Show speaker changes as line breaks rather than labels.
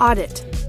Audit.